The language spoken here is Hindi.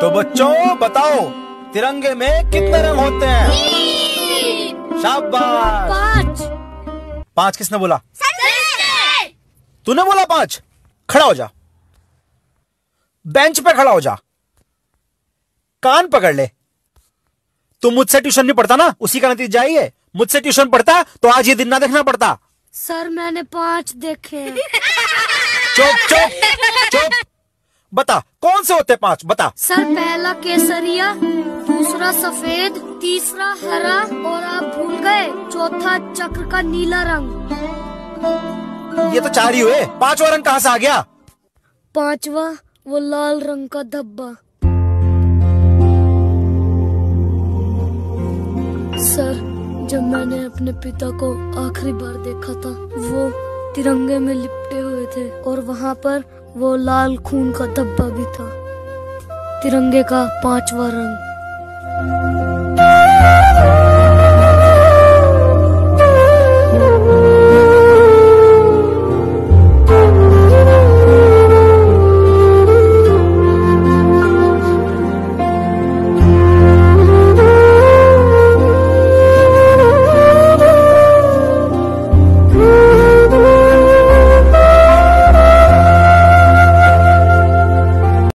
तो बच्चों बताओ तिरंगे में कितने रंग होते हैं? शाबाश। पाँच। पाँच किसने बोला? तूने बोला पाँच? खड़ा हो जा। बेंच पे खड़ा हो जा। कान पकड़ ले। तू मुझसे ट्यूशन नहीं पढ़ता ना? उसी का नतीजा ही है। मुझसे ट्यूशन पढ़ता तो आज ये दिन ना देखना पड़ता। सर मैंने पाँच देखे। चुप चुप चुप। बता कौन से होते पाँच? बता। सर पहला केसरिया दूसरा सफ़ेद तीसरा हरा और आप भूल गए चौथा चक्र का नीला रंग। ये तो चार ही हुए। पांचवा रंग कहाँ से आ गया? पांचवा वो लाल रंग का धब्बा। सर जब मैंने अपने पिता को आखिरी बार देखा था वो तिरंगे में लिपटे हुए थे और वहाँ पर वो लाल खून का धब्बा भी था। तिरंगे का पांचवा रंग।